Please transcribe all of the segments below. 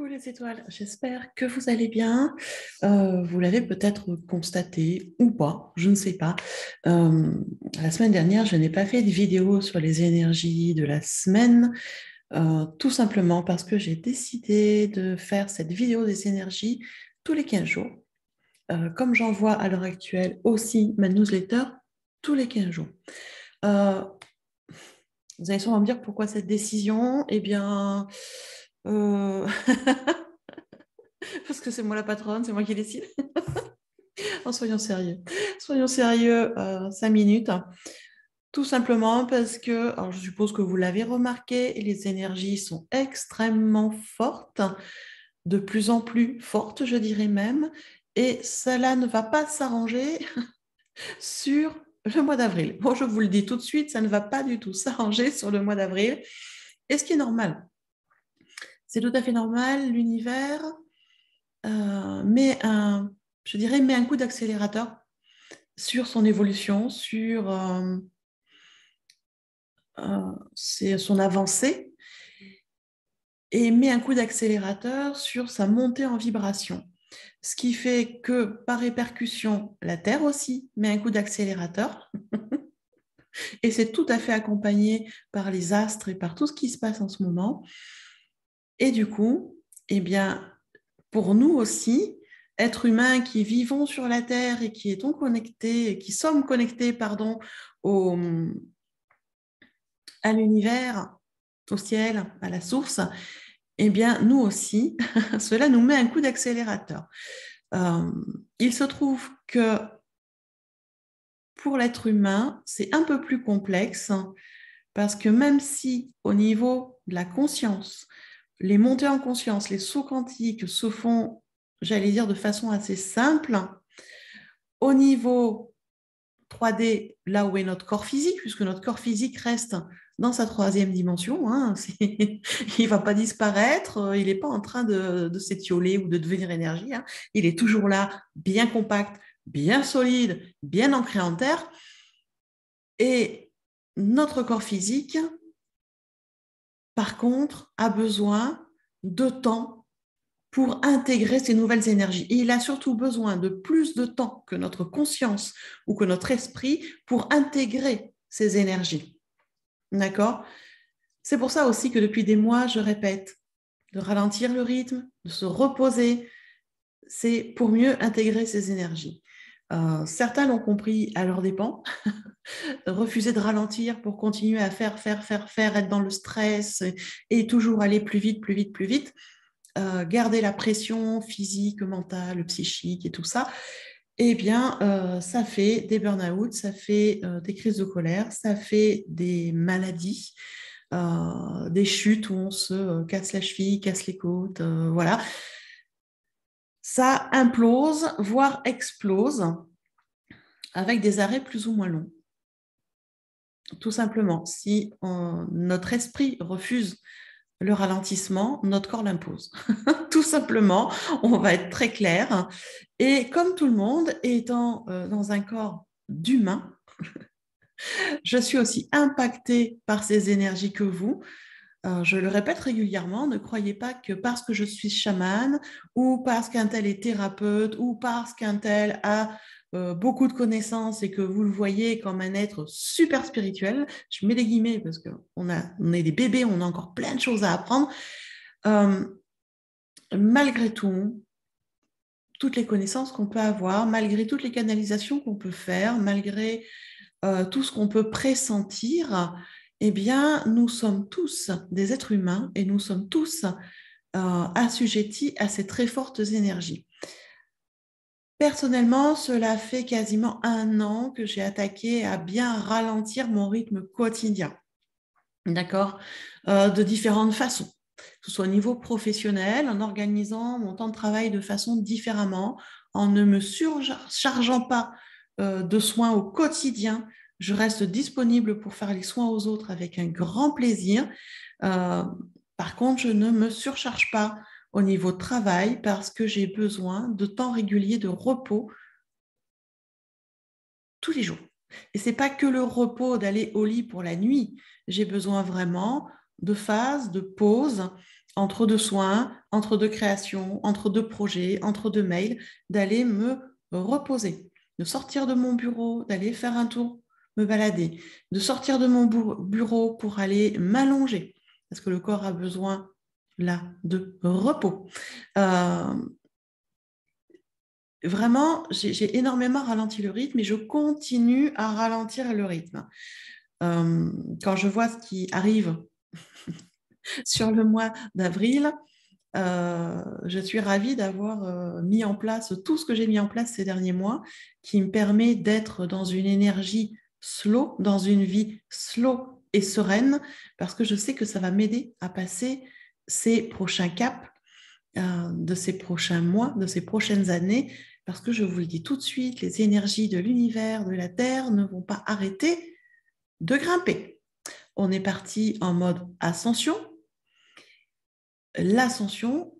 Coucou les étoiles, j'espère que vous allez bien. Euh, vous l'avez peut-être constaté ou pas, je ne sais pas. Euh, la semaine dernière, je n'ai pas fait de vidéo sur les énergies de la semaine, euh, tout simplement parce que j'ai décidé de faire cette vidéo des énergies tous les 15 jours. comme j'envoie à l'heure actuelle aussi ma newsletter tous les 15 jours. vous allez sûrement me dire pourquoi cette décision? Eh bien, euh, parce que c'est moi la patronne, c'est moi qui décide. en soyons sérieux. Soyons sérieux, euh, cinq minutes. Tout simplement parce que, alors je suppose que vous l'avez remarqué, les énergies sont extrêmement fortes, de plus en plus fortes, je dirais même, et cela ne va pas s'arranger sur le mois d'avril. Bon, je vous le dis tout de suite, ça ne va pas du tout s'arranger sur le mois d'avril, et ce qui est normal. C'est tout à fait normal. L'univers euh, met un, je dirais, met un coup d'accélérateur sur son évolution, sur euh, euh, son avancée, et met un coup d'accélérateur sur sa montée en vibration. Ce qui fait que par répercussion, la Terre aussi met un coup d'accélérateur. et c'est tout à fait accompagné par les astres et par tout ce qui se passe en ce moment. Et du coup, eh bien, pour nous aussi, êtres humains qui vivons sur la Terre et qui connectés, qui sommes connectés, pardon, à l'univers, au ciel, à la source, eh bien, nous aussi, cela nous met un coup d'accélérateur. Euh, il se trouve que pour l'être humain, c'est un peu plus complexe parce que même si au niveau de la conscience, les montées en conscience, les sauts quantiques se font, j'allais dire, de façon assez simple. Au niveau 3D, là où est notre corps physique, puisque notre corps physique reste dans sa troisième dimension, hein, il ne va pas disparaître, il n'est pas en train de, s'étioler ou de devenir énergie, hein. il est toujours là, bien compact, bien solide, bien ancré en terre. Et notre corps physique, par contre, a besoin de temps pour intégrer ces nouvelles énergies. Et il a surtout besoin de plus de temps que notre conscience ou que notre esprit pour intégrer ces énergies. D'accord? C'est pour ça aussi que depuis des mois, je répète, de ralentir le rythme, de se reposer, c'est pour mieux intégrer ces énergies. Euh, certains l'ont compris à leur dépens, refuser de ralentir pour continuer à faire, faire, faire, faire, être dans le stress et, toujours aller plus vite, plus vite, plus vite, euh, garder la pression physique, mentale, psychique et tout ça, eh bien, euh, ça fait des burn-out, ça fait des crises de colère, ça fait des maladies, des chutes où on se casse la cheville, casse les côtes, voilà ça implose, voire explose, avec des arrêts plus ou moins longs. Tout simplement, si notre esprit refuse le ralentissement, notre corps l'impose. tout simplement, on va être très clair. Et comme tout le monde, étant euh, dans un corps d'humain, je suis aussi impactée par ces énergies que vous. Euh, je le répète régulièrement, ne croyez pas que parce que je suis chamane ou parce qu'un tel est thérapeute ou parce qu'un tel a euh, beaucoup de connaissances et que vous le voyez comme un être super spirituel, je mets des guillemets parce qu'on on est des bébés, on a encore plein de choses à apprendre. Euh, malgré tout, toutes les connaissances qu'on peut avoir, malgré toutes les canalisations qu'on peut faire, malgré tout ce qu'on peut pressentir, eh bien, nous sommes tous des êtres humains et nous sommes tous euh, assujettis à ces très fortes énergies. Personnellement, cela fait quasiment un an que j'ai attaqué à bien ralentir mon rythme quotidien. D'accord euh, De différentes façons, que ce soit au niveau professionnel, en organisant mon temps de travail de façon différemment, en ne me surchargeant pas euh, de soins au quotidien, je reste disponible pour faire les soins aux autres avec un grand plaisir. Euh, par contre, je ne me surcharge pas au niveau travail parce que j'ai besoin de temps régulier de repos tous les jours. Et ce n'est pas que le repos d'aller au lit pour la nuit. J'ai besoin vraiment de phases, de pauses entre deux soins, entre deux créations, entre deux projets, entre deux mails, d'aller me reposer, de sortir de mon bureau, d'aller faire un tour, me balader, de sortir de mon bureau pour aller m'allonger, parce que le corps a besoin là de repos. Euh, vraiment, j'ai énormément ralenti le rythme et je continue à ralentir le rythme. Euh, quand je vois ce qui arrive sur le mois d'avril, euh, je suis ravie d'avoir mis en place tout ce que j'ai mis en place ces derniers mois, qui me permet d'être dans une énergie slow, dans une vie slow et sereine, parce que je sais que ça va m'aider à passer ces prochains caps de ces prochains mois, de ces prochaines années, parce que je vous le dis tout de suite, les énergies de l'univers, de la Terre ne vont pas arrêter de grimper. On est parti en mode ascension. L'ascension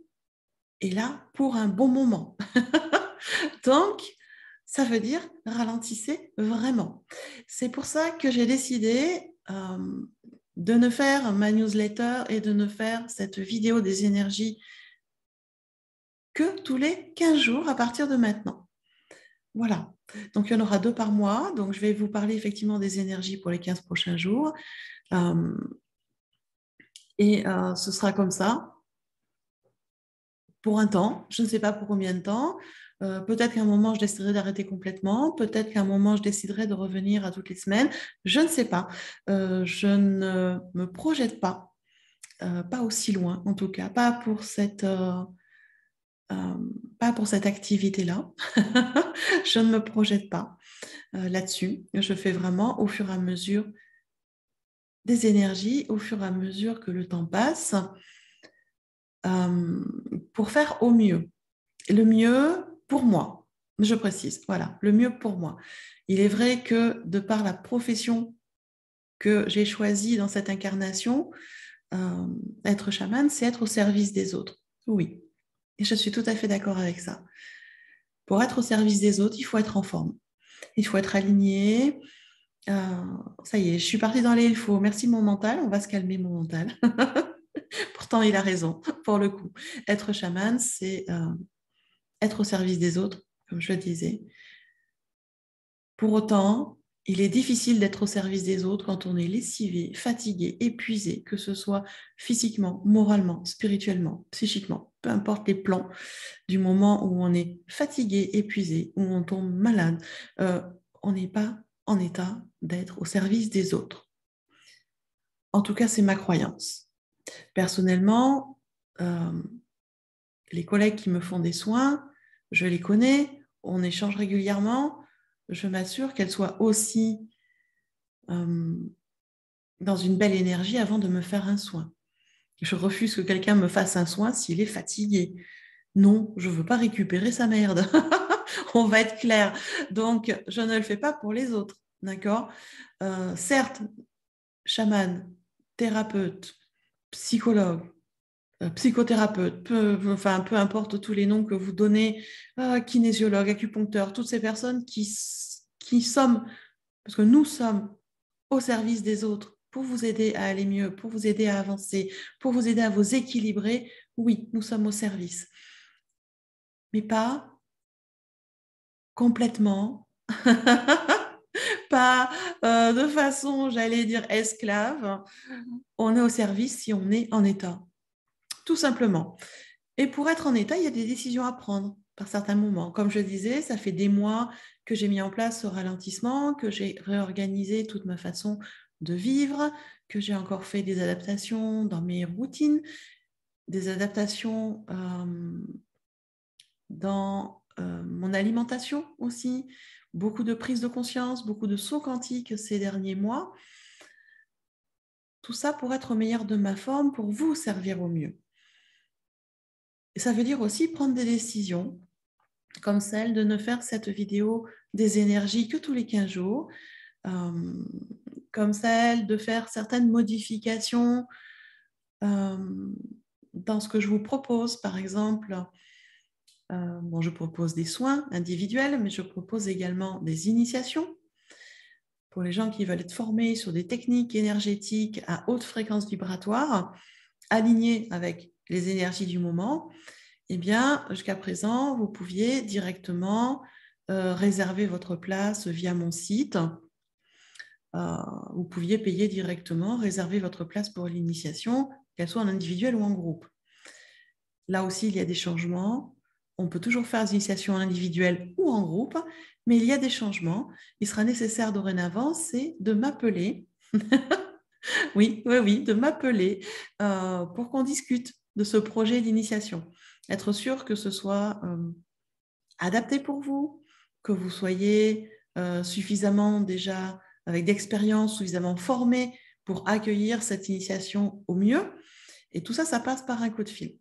est là pour un bon moment. Donc, ça veut dire ralentissez vraiment. C'est pour ça que j'ai décidé euh, de ne faire ma newsletter et de ne faire cette vidéo des énergies que tous les 15 jours à partir de maintenant. Voilà. Donc, il y en aura deux par mois. Donc, je vais vous parler effectivement des énergies pour les 15 prochains jours. Euh, et euh, ce sera comme ça pour un temps. Je ne sais pas pour combien de temps. Euh, peut-être qu'à un moment, je déciderai d'arrêter complètement. Peut-être qu'à un moment, je déciderai de revenir à toutes les semaines. Je ne sais pas. je ne me projette pas. pas aussi loin, en tout cas. Pas pour cette euh, pas pour cette activité-là. je ne me projette pas euh, là-dessus. Je fais vraiment au fur et à mesure des énergies, au fur et à mesure que le temps passe, euh, pour faire au mieux. Le mieux pour moi, je précise, voilà, le mieux pour moi. Il est vrai que de par la profession que j'ai choisie dans cette incarnation, être chamane, c'est être au service des autres. Oui, et je suis tout à fait d'accord avec ça. Pour être au service des autres, il faut être en forme. Il faut être aligné. Euh, ça y est, je suis partie dans les il. Merci mon mental, on va se calmer mon mental. Pourtant, il a raison, pour le coup. Être chaman, c'est euh, être au service des autres, comme je le disais. Pour autant, il est difficile d'être au service des autres quand on est lessivé, fatigué, épuisé, que ce soit physiquement, moralement, spirituellement, psychiquement, peu importe les plans, du moment où on est fatigué, épuisé, où on tombe malade, euh, on n'est pas en état d'être au service des autres. En tout cas, c'est ma croyance. Personnellement, euh, les collègues qui me font des soins, je les connais, on échange régulièrement je m'assure qu'elle soit aussi euh, dans une belle énergie avant de me faire un soin. Je refuse que quelqu'un me fasse un soin s'il est fatigué. Non, je ne veux pas récupérer sa merde. On va être clair. Donc, je ne le fais pas pour les autres. D'accord? Euh, Certes, chaman, thérapeute, psychologue, psychothérapeute, peu, enfin, peu importe tous les noms que vous donnez, euh, kinésiologue, acupuncteur, toutes ces personnes qui, qui sommes, parce que nous sommes au service des autres pour vous aider à aller mieux, pour vous aider à avancer, pour vous aider à vous équilibrer, oui, nous sommes au service. Mais pas complètement, pas euh, de façon, j'allais dire, esclave. On est au service si on est en état tout simplement. Et pour être en état, il y a des décisions à prendre par certains moments. Comme je disais, ça fait des mois que j'ai mis en place ce ralentissement, que j'ai réorganisé toute ma façon de vivre, que j'ai encore fait des adaptations dans mes routines, des adaptations euh, dans euh, mon alimentation aussi, beaucoup de prise de conscience, beaucoup de sauts quantiques ces derniers mois. Tout ça pour être au meilleur de ma forme, pour vous servir au mieux ça veut dire aussi prendre des décisions, comme celle de ne faire cette vidéo des énergies que tous les 15 jours, euh, comme celle de faire certaines modifications euh, dans ce que je vous propose. Par exemple, euh, je propose des soins individuels, mais je propose également des initiations pour les gens qui veulent être formés sur des techniques énergétiques à haute fréquence vibratoire aligné avec les énergies du moment, eh bien, jusqu'à présent, vous pouviez directement euh, réserver votre place via mon site. Euh, vous pouviez payer directement, réserver votre place pour l'initiation, qu'elle soit en individuel ou en groupe. Là aussi, il y a des changements. On peut toujours faire des initiations en individuel ou en groupe, mais il y a des changements. Il sera nécessaire dorénavant, c'est de m'appeler. oui, oui, oui, de m'appeler euh, pour qu'on discute de ce projet d'initiation. Être sûr que ce soit adapté pour vous, que vous soyez euh, suffisamment déjà avec d'expérience, suffisamment formé pour accueillir cette initiation au mieux. Et tout ça, ça passe par un coup de fil.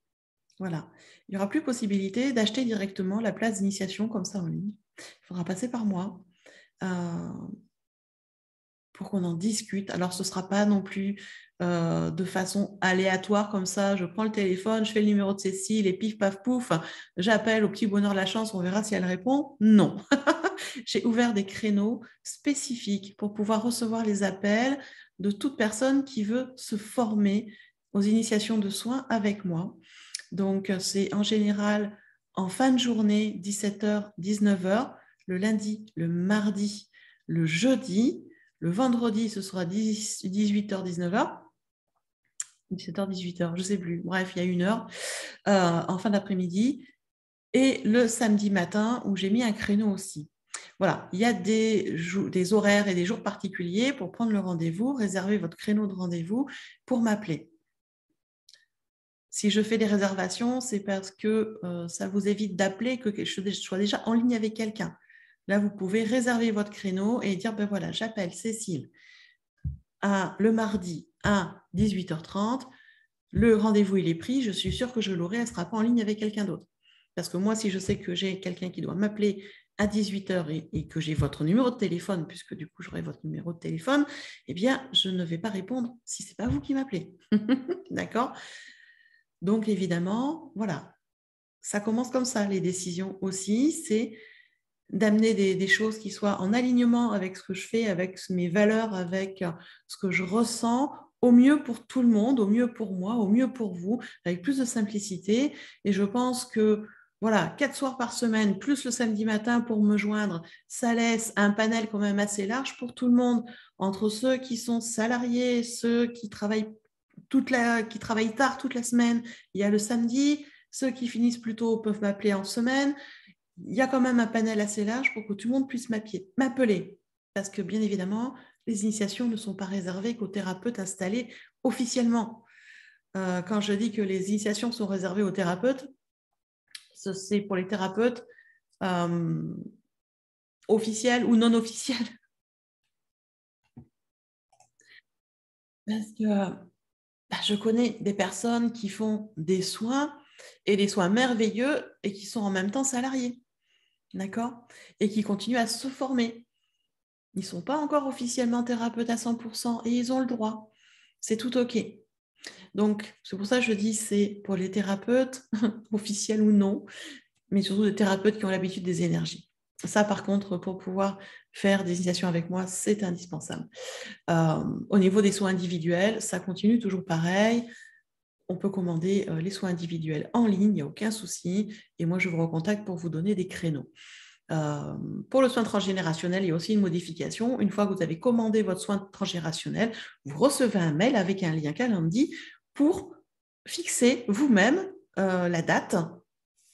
Voilà. Il n'y aura plus possibilité d'acheter directement la place d'initiation comme ça en ligne. Il faudra passer par moi euh, pour qu'on en discute. Alors, ce ne sera pas non plus euh, de façon aléatoire comme ça. Je prends le téléphone, je fais le numéro de Cécile et pif, paf, pouf, j'appelle au petit bonheur la chance, on verra si elle répond. Non. J'ai ouvert des créneaux spécifiques pour pouvoir recevoir les appels de toute personne qui veut se former aux initiations de soins avec moi. Donc, c'est en général en fin de journée, 17h, 19h, le lundi, le mardi, le jeudi. Le vendredi, ce sera 18h, 19h. 17h, 18h, je ne sais plus. Bref, il y a une heure euh, en fin d'après-midi. Et le samedi matin, où j'ai mis un créneau aussi. Voilà, il y a des, horaires et des jours particuliers pour prendre le rendez-vous, réserver votre créneau de rendez-vous pour m'appeler. Si je fais des réservations, c'est parce que euh, ça vous évite d'appeler, que je sois déjà en ligne avec quelqu'un. Là, vous pouvez réserver votre créneau et dire, ben voilà, j'appelle Cécile à, le mardi à 18h30, le rendez-vous il est pris, je suis sûre que je l'aurai, elle ne sera pas en ligne avec quelqu'un d'autre. Parce que moi, si je sais que j'ai quelqu'un qui doit m'appeler à 18h et, que j'ai votre numéro de téléphone, puisque du coup j'aurai votre numéro de téléphone, eh bien, je ne vais pas répondre si ce n'est pas vous qui m'appelez. D'accord? Donc, évidemment, voilà, ça commence comme ça, les décisions aussi, c'est d'amener des, choses qui soient en alignement avec ce que je fais, avec mes valeurs, avec euh, ce que je ressens, au mieux pour tout le monde, au mieux pour moi, au mieux pour vous, avec plus de simplicité. Et je pense que voilà, quatre soirs par semaine, plus le samedi matin pour me joindre, ça laisse un panel quand même assez large pour tout le monde, entre ceux qui sont salariés, ceux qui travaillent, toute la, qui travaillent tard toute la semaine, il y a le samedi, ceux qui finissent plus tôt peuvent m'appeler en semaine, il y a quand même un panel assez large pour que tout le monde puisse m'appeler. Parce que bien évidemment, les initiations ne sont pas réservées qu'aux thérapeutes installés officiellement. Euh, quand je dis que les initiations sont réservées aux thérapeutes, c'est pour les thérapeutes euh, officiels ou non officiels. Parce que bah, je connais des personnes qui font des soins et des soins merveilleux et qui sont en même temps salariés d'accord? Et qui continuent à se former. Ils ne sont pas encore officiellement thérapeutes à 100% et ils ont le droit. C'est tout OK. Donc, c'est pour ça que je dis c'est pour les thérapeutes, officiels ou non, mais surtout des thérapeutes qui ont l'habitude des énergies. Ça, par contre, pour pouvoir faire des initiations avec moi, c'est indispensable. Euh, au niveau des soins individuels, ça continue toujours pareil on peut commander euh, les soins individuels en ligne, il n'y a aucun souci. Et moi, je vous recontacte pour vous donner des créneaux. Euh, pour le soin transgénérationnel, il y a aussi une modification. Une fois que vous avez commandé votre soin transgénérationnel, vous recevez un mail avec un lien Calendly pour fixer vous-même euh, la date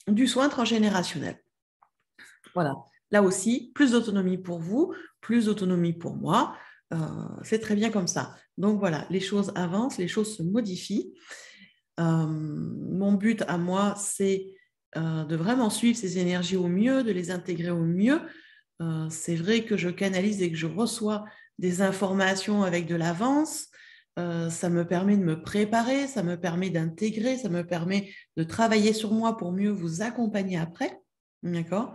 du soin transgénérationnel. Voilà. Là aussi, plus d'autonomie pour vous, plus d'autonomie pour moi. c'est très bien comme ça. Donc voilà, les choses avancent, les choses se modifient. Euh, mon but à moi, c'est euh, de vraiment suivre ces énergies au mieux, de les intégrer au mieux. Euh, c'est vrai que je canalise et que je reçois des informations avec de l'avance. ça me permet de me préparer, ça me permet d'intégrer, ça me permet de travailler sur moi pour mieux vous accompagner après. D'accord?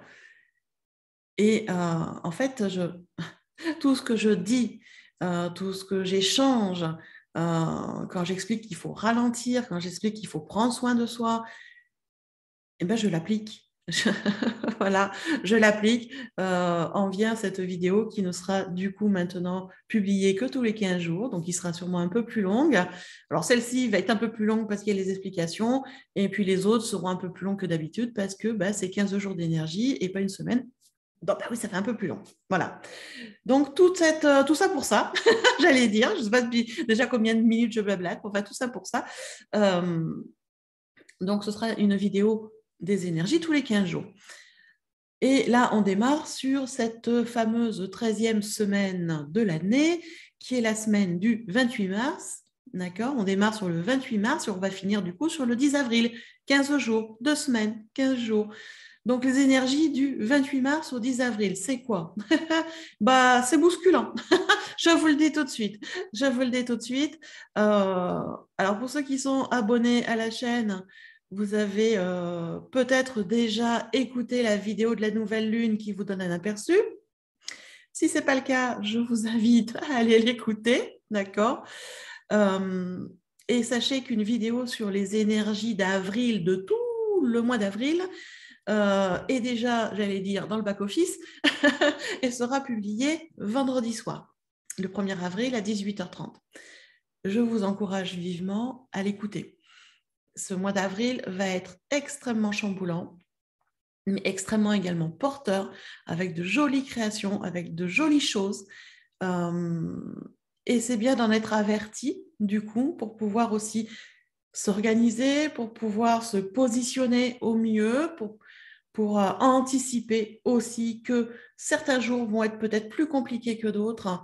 Et en fait, tout ce que je dis, tout ce que j'échange, euh, quand j'explique qu'il faut ralentir, quand j'explique qu'il faut prendre soin de soi, eh ben, je l'applique. voilà, je l'applique. Euh, en vient cette vidéo qui ne sera du coup maintenant publiée que tous les 15 jours, donc qui sera sûrement un peu plus longue. Alors celle-ci va être un peu plus longue parce qu'il y a les explications, et puis les autres seront un peu plus longues que d'habitude parce que bah, c'est 15 jours d'énergie et pas une semaine. Donc, bah oui, ça fait un peu plus long. Voilà. Donc, euh, tout ça pour ça, j'allais dire. Je ne sais pas déjà combien de minutes je blablate. Enfin, tout ça pour ça. Euh, donc, ce sera une vidéo des énergies tous les 15 jours. Et là, on démarre sur cette fameuse 13e semaine de l'année, qui est la semaine du 28 mars. D'accord? On démarre sur le 28 mars et on va finir du coup sur le 10 avril. 15 jours, deux semaines, 15 jours. Donc les énergies du 28 mars au 10 avril, c'est quoi? Bah, c'est bousculant. Je vous le dis tout de suite. Je vous le tout de suite. Euh, alors pour ceux qui sont abonnés à la chaîne, vous avez euh, peut-être déjà écouté la vidéo de la nouvelle lune qui vous donne un aperçu. Si ce n'est pas le cas, je vous invite à aller l'écouter, d'accord? Euh, Et sachez qu'une vidéo sur les énergies d'avril, de tout le mois d'avril, euh, est déjà, j'allais dire, dans le back-office et sera publiée vendredi soir, le 1er avril à 18h30. Je vous encourage vivement à l'écouter ce mois d'avril va être extrêmement chamboulant, mais extrêmement également porteur, avec de jolies créations, avec de jolies choses. Euh, et c'est bien d'en être averti, du coup, pour pouvoir aussi s'organiser, pour pouvoir se positionner au mieux, pour, pour euh, anticiper aussi que certains jours vont être peut-être plus compliqués que d'autres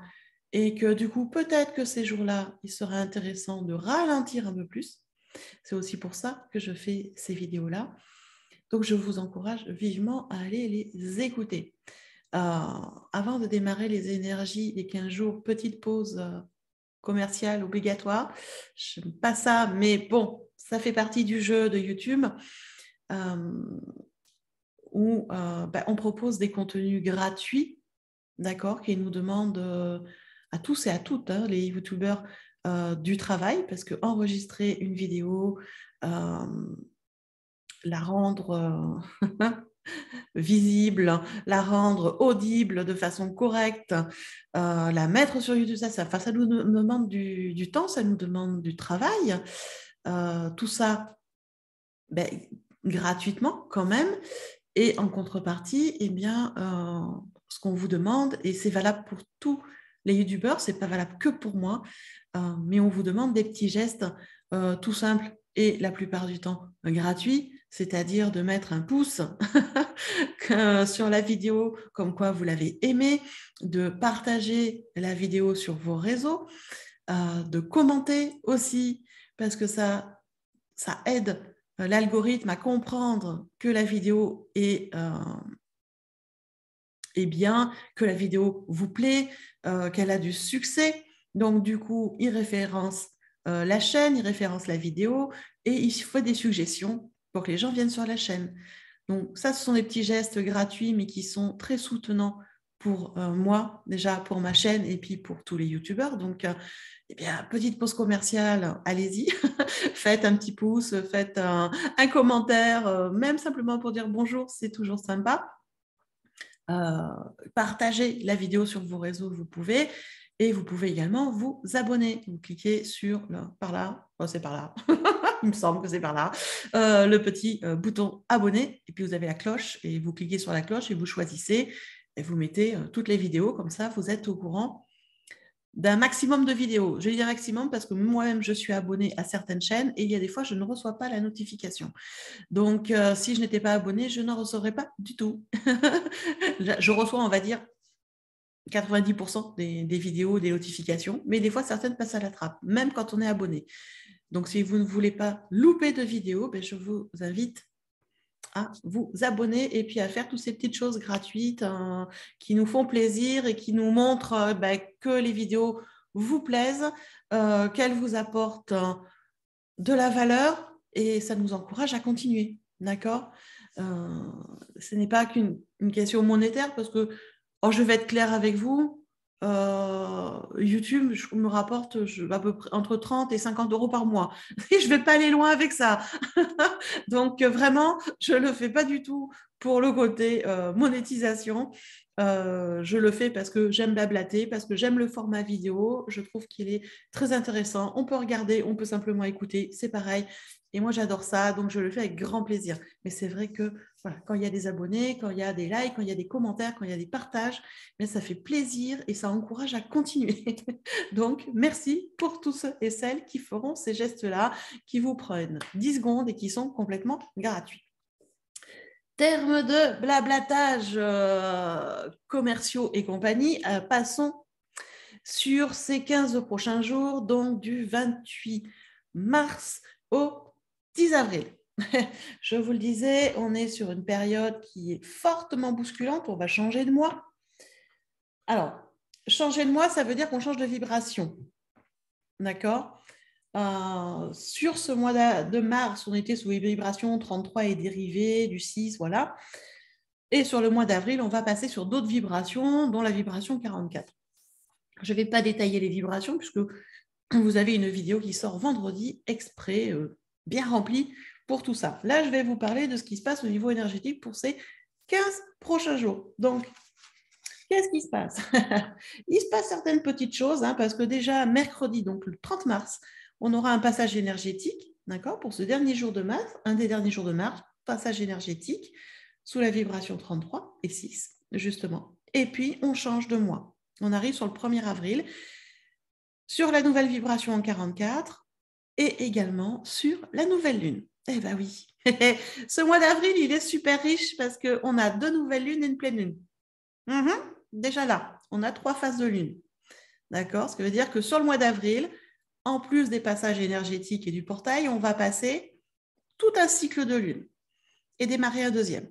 et que du coup, peut-être que ces jours-là, il serait intéressant de ralentir un peu plus c'est aussi pour ça que je fais ces vidéos-là. Donc, je vous encourage vivement à aller les écouter. Euh, avant de démarrer les énergies des 15 jours, petite pause euh, commerciale obligatoire. Je n'aime pas ça, mais bon, ça fait partie du jeu de YouTube où ben, on propose des contenus gratuits, d'accord, qui nous demandent à tous et à toutes, hein, les YouTubeurs, euh, du travail parce que enregistrer une vidéo, euh, la rendre euh, visible, la rendre audible de façon correcte, la mettre sur YouTube, ça, ça, ça nous demande du, temps, ça nous demande du travail. tout ça ben, gratuitement quand même. Et en contrepartie, eh bien, ce qu'on vous demande, et c'est valable pour tous les youtubeurs, c'est pas valable que pour moi, euh, mais on vous demande des petits gestes euh, tout simples et la plupart du temps gratuits, c'est-à-dire de mettre un pouce sur la vidéo comme quoi vous l'avez aimé, de partager la vidéo sur vos réseaux, euh, de commenter aussi, parce que ça, ça aide l'algorithme à comprendre que la vidéo est, est bien, que la vidéo vous plaît, qu'elle a du succès. Donc, du coup, il référence euh, la chaîne, il référence la vidéo et il fait des suggestions pour que les gens viennent sur la chaîne. Donc, ça, ce sont des petits gestes gratuits, mais qui sont très soutenants pour euh, moi, déjà pour ma chaîne et puis pour tous les youtubeurs. Donc, euh, eh bien, petite pause commerciale, allez-y, faites un petit pouce, faites un, commentaire, même simplement pour dire bonjour, c'est toujours sympa. partagez la vidéo sur vos réseaux, vous pouvez. Et vous pouvez également vous abonner. Vous cliquez sur, par là, oh, c'est par là, il me semble que c'est par là, euh, le petit euh, bouton abonner. Et puis vous avez la cloche et vous cliquez sur la cloche et vous choisissez et vous mettez euh, toutes les vidéos. Comme ça, vous êtes au courant d'un maximum de vidéos. Je dis maximum parce que moi-même, je suis abonnée à certaines chaînes et il y a des fois, je ne reçois pas la notification. Donc, si je n'étais pas abonnée, je n'en recevrais pas du tout. je reçois, on va dire, 90% des, vidéos, des notifications, mais des fois certaines passent à la trappe, même quand on est abonné. Donc si vous ne voulez pas louper de vidéos, ben, je vous invite vous abonner et puis à faire toutes ces petites choses gratuites hein, qui nous font plaisir et qui nous montrent euh, ben, que les vidéos vous plaisent, euh, qu'elles vous apportent euh, de la valeur et ça nous encourage à continuer. D'accord? Ce n'est pas qu'une question monétaire parce que Oh, je vais être claire avec vous. Euh, YouTube, me rapporte à peu près entre 30 et 50 euros par mois. Je ne vais pas aller loin avec ça. Donc, vraiment, je ne le fais pas du tout pour le côté euh, monétisation. Euh, je le fais parce que j'aime blablater, parce que j'aime le format vidéo. Je trouve qu'il est très intéressant. On peut regarder, on peut simplement écouter. C'est pareil. Et moi, j'adore ça, donc je le fais avec grand plaisir. Mais c'est vrai que quand il y a des abonnés, quand il y a des likes, quand il y a des commentaires, quand il y a des partages, mais ça fait plaisir et ça encourage à continuer. donc, merci pour tous ceux et celles qui feront ces gestes-là, qui vous prennent 10 secondes et qui sont complètement gratuits. Terme de blablatage euh, commerciaux et compagnie, euh, passons sur ces 15 prochains jours, donc du 28 mars au 10 avril. Je vous le disais, on est sur une période qui est fortement bousculante. On va changer de mois. Alors, changer de mois, ça veut dire qu'on change de vibration. D'accord? Euh, Sur ce mois de mars, on était sous les vibrations 33 et dérivées, du 6, voilà. Et sur le mois d'avril, on va passer sur d'autres vibrations, dont la vibration 44. Je ne vais pas détailler les vibrations, puisque vous avez une vidéo qui sort vendredi exprès euh, bien rempli pour tout ça. Là, je vais vous parler de ce qui se passe au niveau énergétique pour ces 15 prochains jours. Donc, qu'est-ce qui se passe? Il se passe certaines petites choses, hein, parce que déjà, mercredi, donc le 30 mars, on aura un passage énergétique, d'accord, pour ce dernier jour de mars, un des derniers jours de mars, passage énergétique sous la vibration 33 et 6, justement. Et puis, on change de mois. On arrive sur le 1er avril, sur la nouvelle vibration en 44, et également sur la nouvelle lune. Eh bien oui, ce mois d'avril, il est super riche parce qu'on a deux nouvelles lunes et une pleine lune. Mhm. déjà là, on a trois phases de lune. D'accord? Ce qui veut dire que sur le mois d'avril, en plus des passages énergétiques et du portail, on va passer tout un cycle de lune et démarrer un deuxième.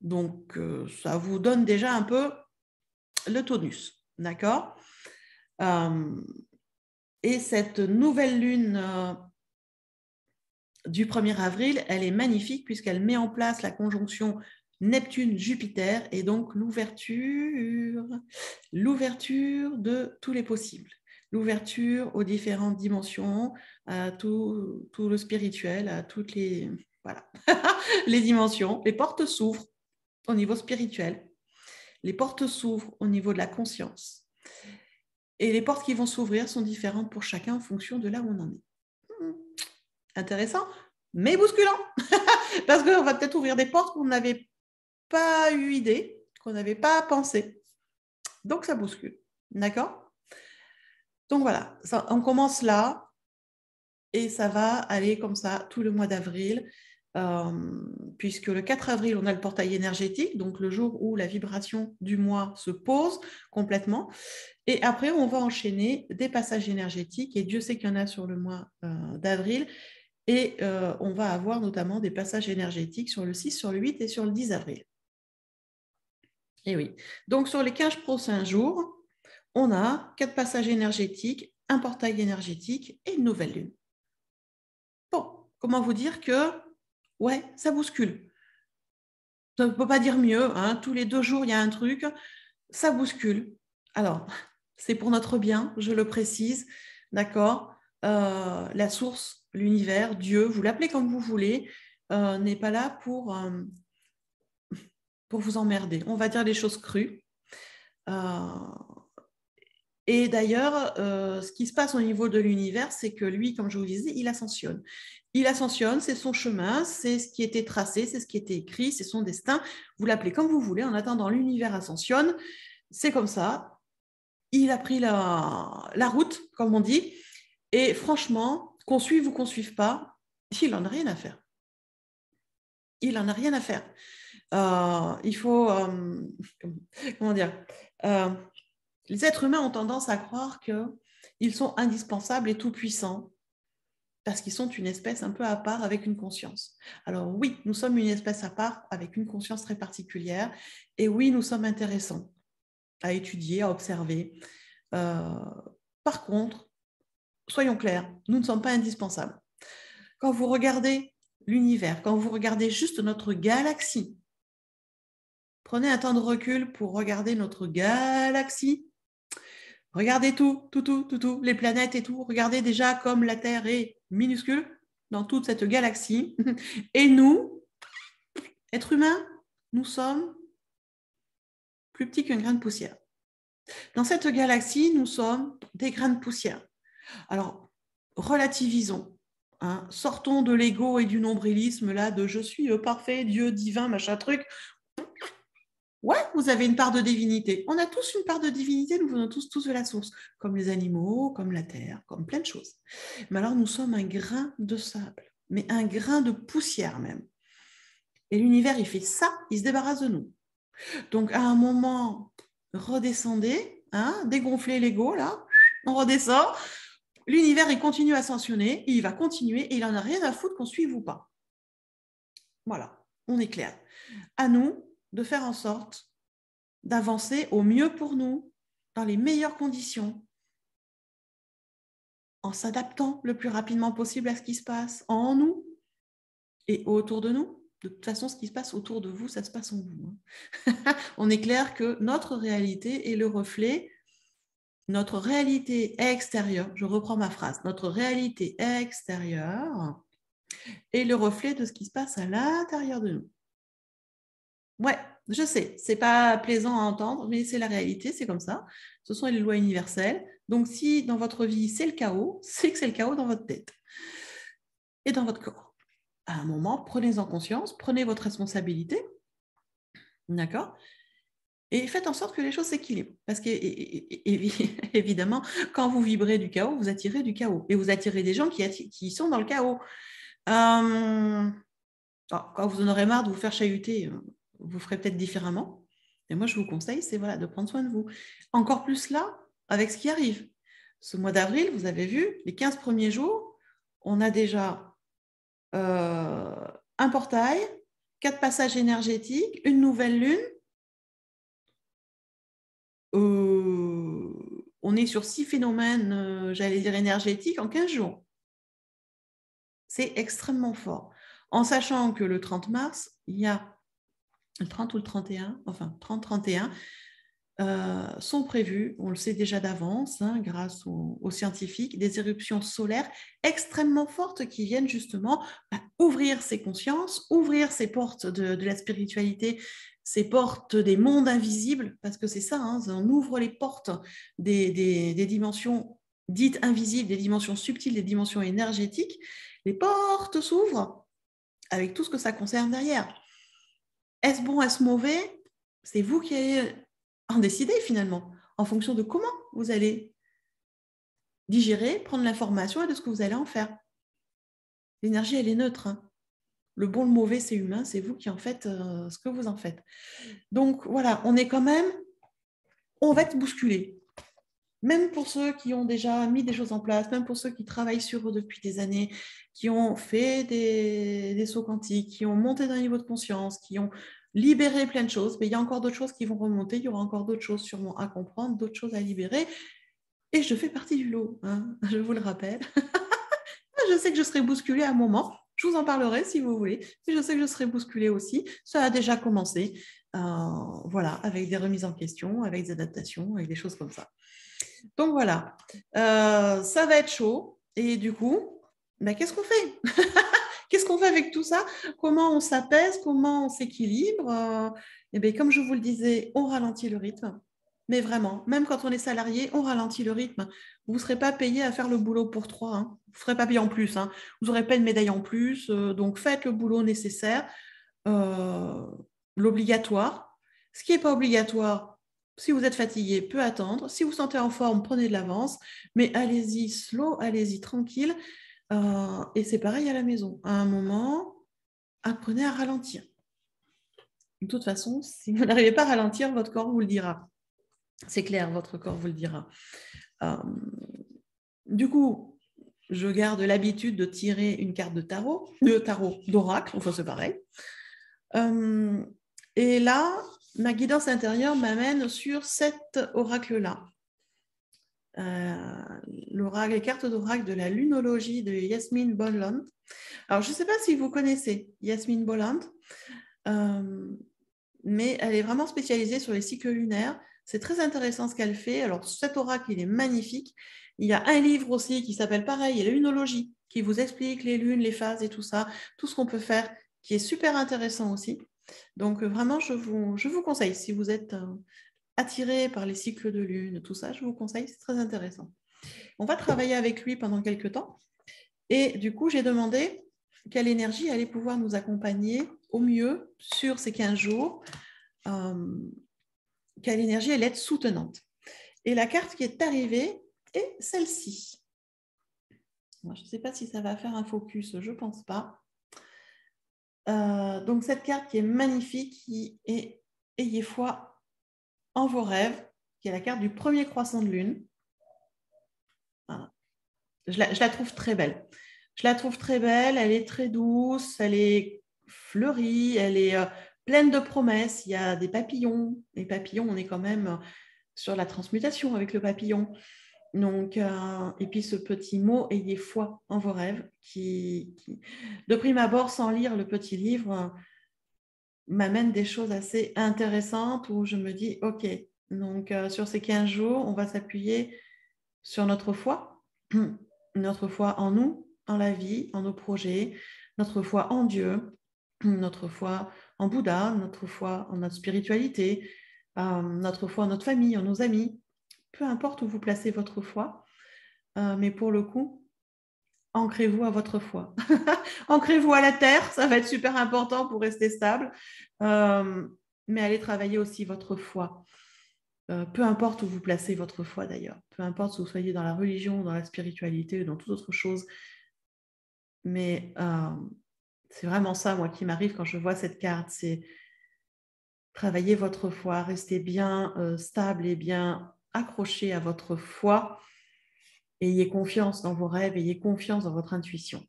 Donc, euh, ça vous donne déjà un peu le tonus. D'accord? Euh, et cette nouvelle lune euh, du 1er avril, elle est magnifique puisqu'elle met en place la conjonction Neptune-Jupiter et donc l'ouverture, l'ouverture de tous les possibles, l'ouverture aux différentes dimensions, à tout, le spirituel, à toutes les, voilà, les dimensions. Les portes s'ouvrent au niveau spirituel, les portes s'ouvrent au niveau de la conscience. Et les portes qui vont s'ouvrir sont différentes pour chacun en fonction de là où on en est. Hmm. Intéressant, mais bousculant. Parce qu'on va peut-être ouvrir des portes qu'on n'avait pas eu idée, qu'on n'avait pas pensé. Donc ça bouscule. D'accord? Donc voilà, on commence là et ça va aller comme ça tout le mois d'avril. Euh, puisque le 4 avril, on a le portail énergétique, donc le jour où la vibration du mois se pose complètement. Et après, on va enchaîner des passages énergétiques, et Dieu sait qu'il y en a sur le mois euh, d'avril. Et euh, on va avoir notamment des passages énergétiques sur le 6, sur le 8 et sur le 10 avril. Et oui. Donc, sur les 15 prochains jours, on a quatre passages énergétiques, un portail énergétique et une nouvelle lune. Bon, comment vous dire que ouais, ça bouscule. On ne peut pas dire mieux. Hein. Tous les deux jours, il y a un truc. Ça bouscule. Alors, c'est pour notre bien, je le précise. D'accord? Euh, La source, l'univers, Dieu, vous l'appelez comme vous voulez, euh, n'est pas là pour, euh, pour vous emmerder. On va dire les choses crues. Et d'ailleurs, ce qui se passe au niveau de l'univers, c'est que lui, comme je vous disais, il ascensionne il ascensionne, c'est son chemin, c'est ce qui était tracé, c'est ce qui était écrit, c'est son destin. Vous l'appelez comme vous voulez, en attendant, l'univers ascensionne. C'est comme ça. Il a pris la, route, comme on dit. Et franchement, qu'on suive ou qu'on ne suive pas, il n'en a rien à faire. Il n'en a rien à faire. Euh, il faut, euh, comment dire, euh, les êtres humains ont tendance à croire qu'ils sont indispensables et tout-puissants parce qu'ils sont une espèce un peu à part avec une conscience. Alors oui, nous sommes une espèce à part avec une conscience très particulière, et oui, nous sommes intéressants à étudier, à observer. Euh, par contre, soyons clairs, nous ne sommes pas indispensables. Quand vous regardez l'univers, quand vous regardez juste notre galaxie, prenez un temps de recul pour regarder notre galaxie, Regardez tout, tout, tout, tout, tout, les planètes et tout. Regardez déjà comme la Terre est minuscule dans toute cette galaxie. Et nous, êtres humains, nous sommes plus petits qu'un grain de poussière. Dans cette galaxie, nous sommes des grains de poussière. Alors, relativisons. Hein. Sortons de l'ego et du nombrilisme là de je suis parfait, Dieu divin, machin truc. Ouais, vous avez une part de divinité. On a tous une part de divinité, nous venons tous, tous de la source, comme les animaux, comme la terre, comme plein de choses. Mais alors nous sommes un grain de sable, mais un grain de poussière même. Et l'univers, il fait ça, il se débarrasse de nous. Donc à un moment, redescendez, hein, dégonflez l'ego, là, on redescend. L'univers, il continue à ascensionner, il va continuer, et il n'en a rien à foutre qu'on suive ou pas. Voilà, on est clair. À nous de faire en sorte d'avancer au mieux pour nous, dans les meilleures conditions, en s'adaptant le plus rapidement possible à ce qui se passe en nous et autour de nous. De toute façon, ce qui se passe autour de vous, ça se passe en vous. Hein. On est clair que notre réalité est le reflet, notre réalité extérieure, je reprends ma phrase, notre réalité extérieure est le reflet de ce qui se passe à l'intérieur de nous. Ouais, je sais, c'est pas plaisant à entendre, mais c'est la réalité, c'est comme ça. Ce sont les lois universelles. Donc, si dans votre vie c'est le chaos, c'est que c'est le chaos dans votre tête et dans votre corps. À un moment, prenez-en conscience, prenez votre responsabilité, d'accord Et faites en sorte que les choses s'équilibrent. Parce qu'évidemment, quand vous vibrez du chaos, vous attirez du chaos. Et vous attirez des gens qui, sont dans le chaos. Euh, quand vous en aurez marre de vous faire chahuter, vous ferez peut-être différemment. Et moi, je vous conseille, c'est voilà, de prendre soin de vous. Encore plus là, avec ce qui arrive. Ce mois d'avril, vous avez vu, les 15 premiers jours, on a déjà un portail, quatre passages énergétiques, une nouvelle lune. Euh, on est sur six phénomènes, euh, j'allais dire énergétiques, en 15 jours. C'est extrêmement fort. En sachant que le 30 mars, il y a le 30 ou le 31, enfin 30-31, euh, sont prévus, on le sait déjà d'avance, hein, grâce aux, scientifiques, des éruptions solaires extrêmement fortes qui viennent justement bah, ouvrir ces consciences, ouvrir ces portes de, la spiritualité, ces portes des mondes invisibles, parce que c'est ça, hein, on ouvre les portes des, des dimensions dites invisibles, des dimensions subtiles, des dimensions énergétiques. Les portes s'ouvrent avec tout ce que ça concerne derrière. Est-ce bon, est-ce mauvais? C'est vous qui allez en décider finalement, en fonction de comment vous allez digérer, prendre l'information et de ce que vous allez en faire. L'énergie, elle est neutre. Hein. Le bon, le mauvais, c'est humain, c'est vous qui en faites euh, ce que vous en faites. Donc voilà, on est quand même, on va être bousculé. Même pour ceux qui ont déjà mis des choses en place, même pour ceux qui travaillent sur eux depuis des années, qui ont fait des, des sauts quantiques, qui ont monté d'un niveau de conscience, qui ont libéré plein de choses, mais il y a encore d'autres choses qui vont remonter, il y aura encore d'autres choses sûrement à comprendre, d'autres choses à libérer. Et je fais partie du lot, hein, je vous le rappelle. je sais que je serai bousculée à un moment, je vous en parlerai si vous voulez, mais je sais que je serai bousculée aussi. Ça a déjà commencé, euh, voilà, avec des remises en question, avec des adaptations, avec des choses comme ça. Donc voilà, euh, ça va être chaud. Et du coup, ben, qu'est-ce qu'on fait? Qu'est-ce qu'on fait avec tout ça? Comment on s'apaise? Comment on s'équilibre? Euh, Eh bien, comme je vous le disais, on ralentit le rythme. Mais vraiment, même quand on est salarié, on ralentit le rythme. Vous ne serez pas payé à faire le boulot pour trois. Hein. Vous ne serez pas payé en plus. Hein. Vous n'aurez pas une médaille en plus. Euh, donc, faites le boulot nécessaire, euh, l'obligatoire. Ce qui n'est pas obligatoire, si vous êtes fatigué, peut attendre. Si vous sentez en forme, prenez de l'avance. Mais allez-y slow, allez-y tranquille. Euh, et c'est pareil à la maison. À un moment, apprenez à ralentir. De toute façon, si vous n'arrivez pas à ralentir, votre corps vous le dira. C'est clair, votre corps vous le dira. Euh, du coup, je garde l'habitude de tirer une carte de tarot, de tarot d'oracle, enfin c'est pareil. Euh, et là, ma guidance intérieure m'amène sur cet oracle-là. Euh, les cartes d'oracle de la lunologie de Yasmine Bolland. Alors, je ne sais pas si vous connaissez Yasmine Bolland, euh, mais elle est vraiment spécialisée sur les cycles lunaires. C'est très intéressant ce qu'elle fait. Alors, cet oracle, il est magnifique. Il y a un livre aussi qui s'appelle pareil, il y a l'unologie, qui vous explique les lunes, les phases et tout ça, tout ce qu'on peut faire, qui est super intéressant aussi. Donc, vraiment, je vous, je vous conseille, si vous êtes euh, attiré par les cycles de lune, tout ça, je vous conseille, c'est très intéressant. On va travailler avec lui pendant quelques temps. Et du coup, j'ai demandé quelle énergie allait pouvoir nous accompagner au mieux sur ces 15 jours, euh, quelle énergie allait être soutenante. Et la carte qui est arrivée est celle-ci. Je ne sais pas si ça va faire un focus, je ne pense pas. Euh, donc cette carte qui est magnifique, qui est Ayez foi en vos rêves, qui est la carte du premier croissant de lune. je la, trouve très belle. Je la trouve très belle, elle est très douce, elle est fleurie, elle est euh, pleine de promesses. Il y a des papillons. Les papillons, on est quand même euh, sur la transmutation avec le papillon. Donc, euh, et puis ce petit mot, ayez foi en vos rêves, qui, de prime abord, sans lire le petit livre, m'amène des choses assez intéressantes où je me dis, OK, donc sur ces 15 jours, on va s'appuyer sur notre foi, notre foi en nous, en la vie, en nos projets, notre foi en Dieu, notre foi en Bouddha, notre foi en notre spiritualité, euh, notre foi en notre famille, en nos amis, peu importe où vous placez votre foi, euh, mais pour le coup, ancrez-vous à votre foi. ancrez-vous à la terre, ça va être super important pour rester stable, euh, mais allez travailler aussi votre foi. peu importe où vous placez votre foi d'ailleurs, peu importe si vous soyez dans la religion, dans la spiritualité ou dans toute autre chose, mais euh, c'est vraiment ça, moi, qui m'arrive quand je vois cette carte. C'est travailler votre foi, rester bien euh, stable et bien accroché à votre foi. Ayez confiance dans vos rêves, ayez confiance dans votre intuition.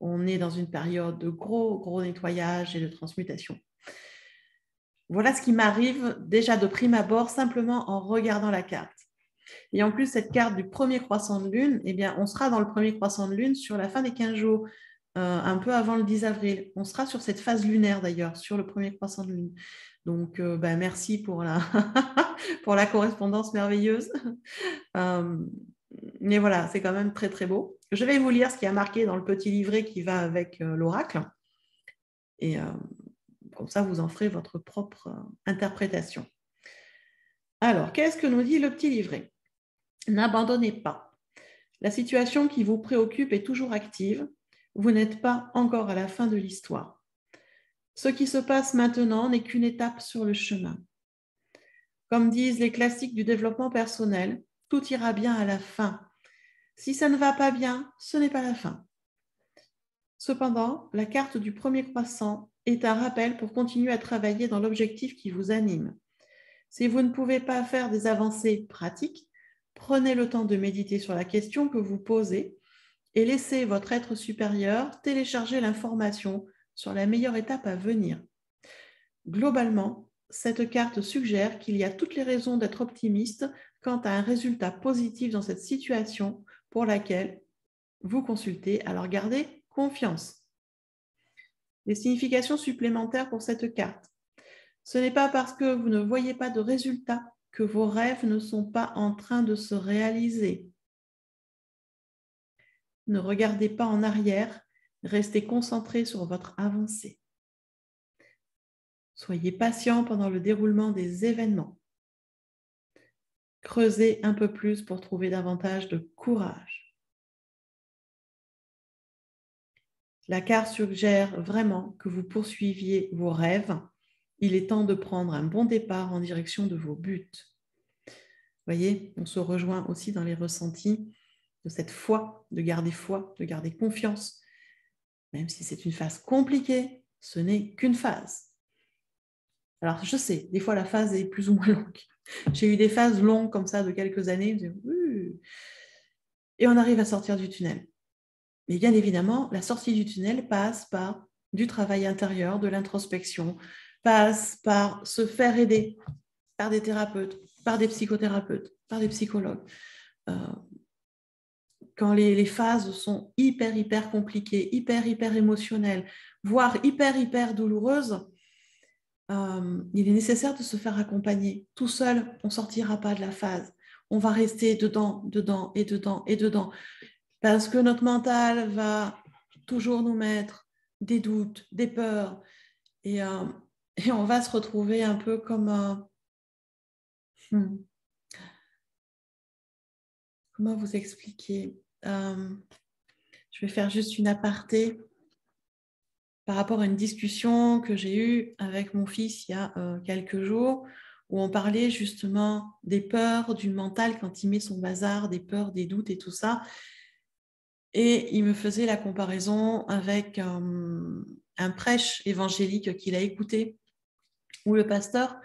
On est dans une période de gros, gros nettoyage et de transmutation. Voilà ce qui m'arrive déjà de prime abord, simplement en regardant la carte. Et en plus, cette carte du premier croissant de lune, eh bien, on sera dans le premier croissant de lune sur la fin des 15 jours, euh, un peu avant le 10 avril. On sera sur cette phase lunaire d'ailleurs, sur le premier croissant de lune. Donc, euh, ben, merci pour la, pour la correspondance merveilleuse. Euh, mais voilà, c'est quand même très très beau. Je vais vous lire ce qui a marqué dans le petit livret qui va avec l'oracle. Et comme ça, vous en ferez votre propre interprétation. Alors, qu'est-ce que nous dit le petit livret? N'abandonnez pas. La situation qui vous préoccupe est toujours active. Vous n'êtes pas encore à la fin de l'histoire. Ce qui se passe maintenant n'est qu'une étape sur le chemin. Comme disent les classiques du développement personnel, tout ira bien à la fin. Si ça ne va pas bien, ce n'est pas la fin. Cependant, la carte du premier croissant est un rappel pour continuer à travailler dans l'objectif qui vous anime. Si vous ne pouvez pas faire des avancées pratiques, Prenez le temps de méditer sur la question que vous posez et laissez votre être supérieur télécharger l'information sur la meilleure étape à venir. Globalement, cette carte suggère qu'il y a toutes les raisons d'être optimiste quant à un résultat positif dans cette situation pour laquelle vous consultez. Alors gardez confiance. Les significations supplémentaires pour cette carte. Ce n'est pas parce que vous ne voyez pas de résultat que vos rêves ne sont pas en train de se réaliser. Ne regardez pas en arrière, restez concentré sur votre avancée. Soyez patient pendant le déroulement des événements. Creusez un peu plus pour trouver davantage de courage. La carte suggère vraiment que vous poursuiviez vos rêves il est temps de prendre un bon départ en direction de vos buts. Voyez, on se rejoint aussi dans les ressentis de cette foi, de garder foi, de garder confiance. Même si c'est une phase compliquée, ce n'est qu'une phase. Alors, je sais, des fois, la phase est plus ou moins longue. J'ai eu des phases longues comme ça de quelques années. Et on arrive à sortir du tunnel. Mais bien évidemment, la sortie du tunnel passe par du travail intérieur, de l'introspection, passe par se faire aider par des thérapeutes, par des psychothérapeutes, par des psychologues. Euh, quand les, phases sont hyper, hyper compliquées, hyper, hyper émotionnelles, voire hyper, hyper douloureuses, euh, il est nécessaire de se faire accompagner. Tout seul, on ne sortira pas de la phase. On va rester dedans, dedans et dedans et dedans. Parce que notre mental va toujours nous mettre des doutes, des peurs. Et, euh, on va se retrouver un peu comme... Hmm, comment vous expliquer? Euh, Je vais faire juste une aparté par rapport à une discussion que j'ai eue avec mon fils il y a euh, quelques jours, où on parlait justement des peurs, du mental quand il met son bazar, des peurs, des doutes et tout ça. Et il me faisait la comparaison avec euh, un prêche évangélique qu'il a écouté, où le pasteur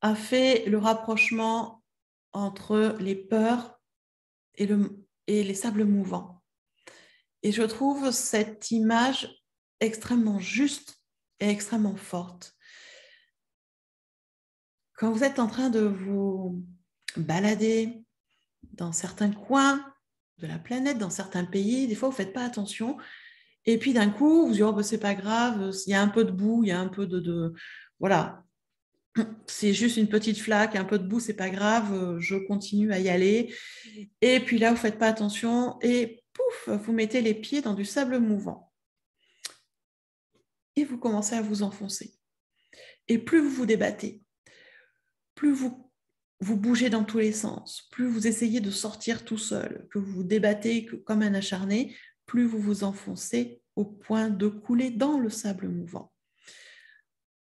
a fait le rapprochement entre les peurs et, le, et les sables mouvants. Et je trouve cette image extrêmement juste et extrêmement forte. Quand vous êtes en train de vous balader dans certains coins de la planète, dans certains pays, des fois vous ne faites pas attention. Et puis d'un coup, vous dites, oh, ben, c'est pas grave, il y a un peu de boue, il y a un peu de, de... voilà, c'est juste une petite flaque, un peu de boue, c'est pas grave, je continue à y aller. Et puis là, vous ne faites pas attention et pouf, vous mettez les pieds dans du sable mouvant et vous commencez à vous enfoncer. Et plus vous vous débattez, plus vous, vous bougez dans tous les sens, plus vous essayez de sortir tout seul, que vous vous débattez comme un acharné, plus vous vous enfoncez au point de couler dans le sable mouvant.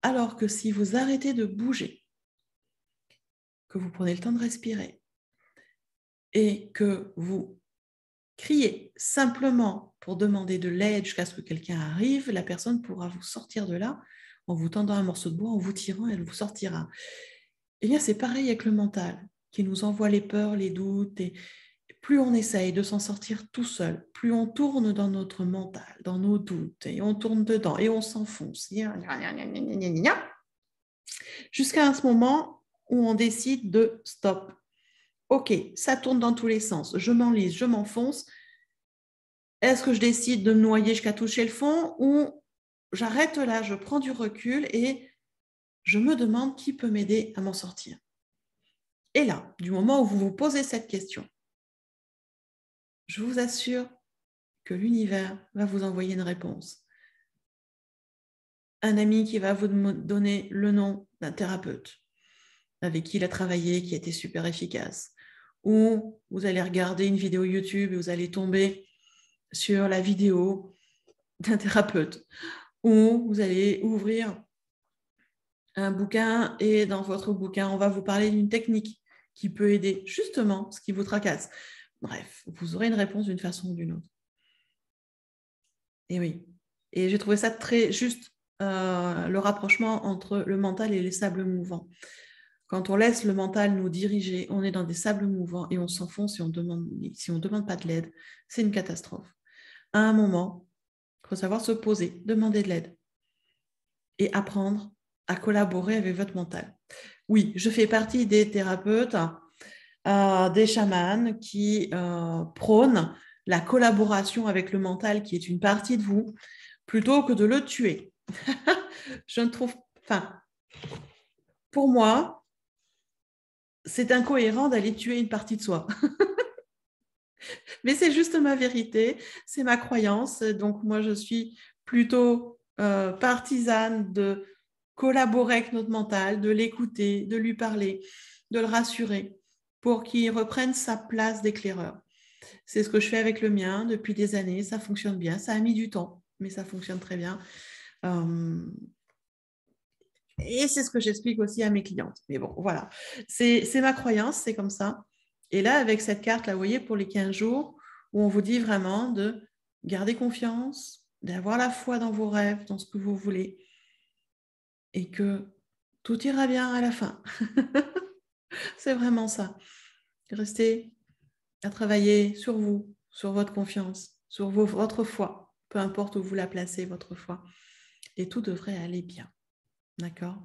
Alors que si vous arrêtez de bouger, que vous prenez le temps de respirer et que vous criez simplement pour demander de l'aide jusqu'à ce que quelqu'un arrive, la personne pourra vous sortir de là en vous tendant un morceau de bois, en vous tirant, elle vous sortira. Eh bien, c'est pareil avec le mental, qui nous envoie les peurs, les doutes, et plus on essaye de s'en sortir tout seul, plus on tourne dans notre mental, dans nos doutes, et on tourne dedans, et on s'enfonce, jusqu'à ce moment où on décide de stop. Ok, ça tourne dans tous les sens, je m'enlise, je m'enfonce, est-ce que je décide de me noyer jusqu'à toucher le fond ou j'arrête là, je prends du recul et je me demande qui peut m'aider à m'en sortir Et là, du moment où vous vous posez cette question, je vous assure que l'univers va vous envoyer une réponse. Un ami qui va vous donner le nom d'un thérapeute avec qui il a travaillé, qui a été super efficace. Ou vous allez regarder une vidéo YouTube et vous allez tomber sur la vidéo d'un thérapeute ou vous allez ouvrir un bouquin et dans votre bouquin, on va vous parler d'une technique qui peut aider justement ce qui vous tracasse. Bref, vous aurez une réponse d'une façon ou d'une autre. Et oui, et j'ai trouvé ça très juste, euh, le rapprochement entre le mental et les sables mouvants. Quand on laisse le mental nous diriger, on est dans des sables mouvants et on s'enfonce demande, si on ne demande pas de l'aide, c'est une catastrophe à un moment, il faut savoir se poser, demander de l'aide et apprendre à collaborer avec votre mental. Oui, je fais partie des thérapeutes, euh, des chamans qui euh, prônent la collaboration avec le mental qui est une partie de vous plutôt que de le tuer. je ne trouve, enfin, pour moi, c'est incohérent d'aller tuer une partie de soi. Mais c'est juste ma vérité, c'est ma croyance. Donc moi, je suis plutôt euh, partisane de collaborer avec notre mental, de l'écouter, de lui parler, de le rassurer pour qu'il reprenne sa place d'éclaireur. C'est ce que je fais avec le mien depuis des années. Ça fonctionne bien. Ça a mis du temps, mais ça fonctionne très bien. Euh, et c'est ce que j'explique aussi à mes clientes. Mais bon, voilà. C'est ma croyance, c'est comme ça. Et là, avec cette carte, là, vous voyez, pour les 15 jours, où on vous dit vraiment de garder confiance, d'avoir la foi dans vos rêves, dans ce que vous voulez, et que tout ira bien à la fin. C'est vraiment ça. Restez à travailler sur vous, sur votre confiance, sur votre foi, peu importe où vous la placez, votre foi. Et tout devrait aller bien. D'accord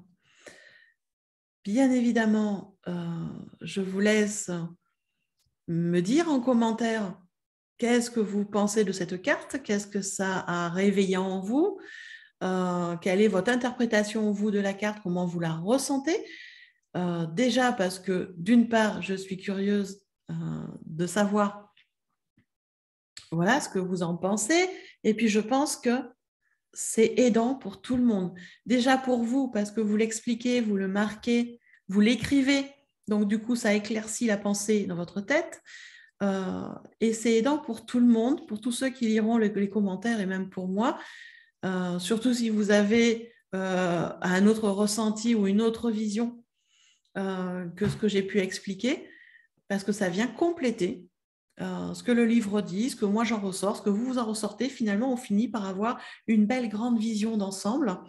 Bien évidemment, euh, je vous laisse me dire en commentaire qu'est-ce que vous pensez de cette carte, qu'est-ce que ça a réveillé en vous. quelle est votre interprétation, vous, de la carte, comment vous la ressentez. déjà parce que, d'une part, je suis curieuse de savoir voilà ce que vous en pensez. Et puis, je pense que c'est aidant pour tout le monde. Déjà pour vous, parce que vous l'expliquez, vous le marquez, vous l'écrivez. Donc, du coup, ça éclaircit la pensée dans votre tête. Euh, et c'est aidant pour tout le monde, pour tous ceux qui liront les, commentaires et même pour moi. Euh, surtout si vous avez euh, un autre ressenti ou une autre vision que ce que j'ai pu expliquer, parce que ça vient compléter euh, ce que le livre dit, ce que moi j'en ressors, ce que vous vous en ressortez, finalement, on finit par avoir une belle grande vision d'ensemble.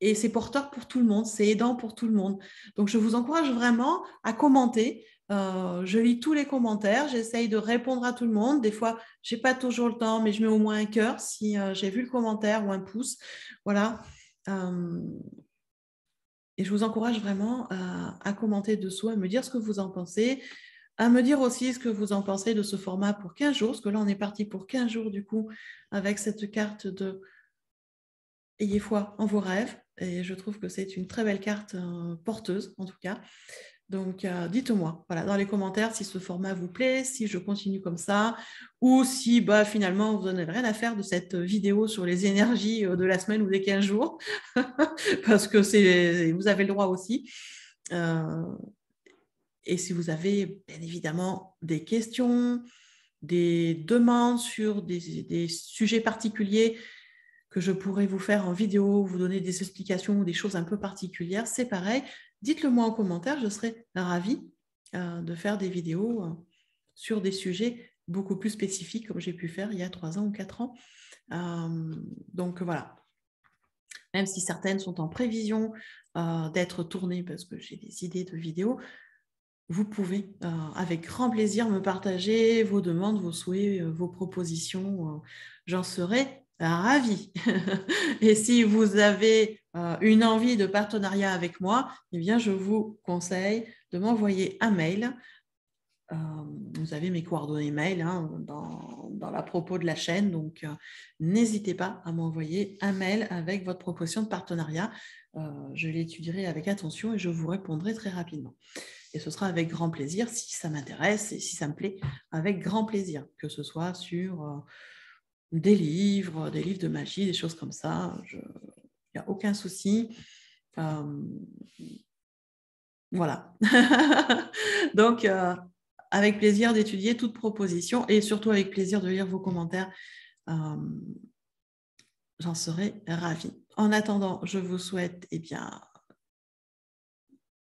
Et c'est porteur pour tout le monde, c'est aidant pour tout le monde. Donc, je vous encourage vraiment à commenter. Euh, je lis tous les commentaires, j'essaye de répondre à tout le monde. Des fois, je n'ai pas toujours le temps, mais je mets au moins un cœur si euh, j'ai vu le commentaire ou un pouce. Voilà. et je vous encourage vraiment à, à, commenter dessous, à me dire ce que vous en pensez à me dire aussi ce que vous en pensez de ce format pour 15 jours, parce que là, on est parti pour 15 jours, du coup, avec cette carte de Ayez foi en vos rêves. Et je trouve que c'est une très belle carte euh, porteuse, en tout cas. Donc, euh, dites-moi voilà, dans les commentaires si ce format vous plaît, si je continue comme ça, ou si bah, finalement vous n'en avez rien à faire de cette vidéo sur les énergies euh, de la semaine ou des 15 jours, parce que vous avez le droit aussi. Et si vous avez bien évidemment des questions, des demandes sur des, sujets particuliers que je pourrais vous faire en vidéo, vous donner des explications ou des choses un peu particulières, c'est pareil. Dites-le moi en commentaire, je serai ravie euh, de faire des vidéos euh, sur des sujets beaucoup plus spécifiques comme j'ai pu faire il y a trois ans ou quatre ans. Euh, donc voilà. Même si certaines sont en prévision d'être tournées parce que j'ai des idées de vidéos, vous pouvez euh, avec grand plaisir me partager vos demandes, vos souhaits, euh, vos propositions. Euh, j'en serai ravie. Et si vous avez une envie de partenariat avec moi, eh bien, je vous conseille de m'envoyer un mail. vous avez mes coordonnées mail hein, dans, dans, la propos de la chaîne, donc n'hésitez pas à m'envoyer un mail avec votre proposition de partenariat. je l'étudierai avec attention et je vous répondrai très rapidement. Et ce sera avec grand plaisir si ça m'intéresse et si ça me plaît, avec grand plaisir, que ce soit sur euh, des livres, des livres de magie, des choses comme ça. Il n'y a aucun souci. Euh, voilà. Donc, euh, avec plaisir d'étudier toute proposition et surtout avec plaisir de lire vos commentaires. J'en serai ravie. En attendant, je vous souhaite eh bien,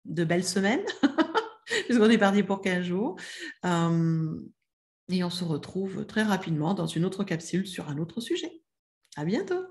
de belles semaines. puisqu'on est parti pour 15 jours. Euh, et on se retrouve très rapidement dans une autre capsule sur un autre sujet. À bientôt.